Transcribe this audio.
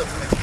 Cliff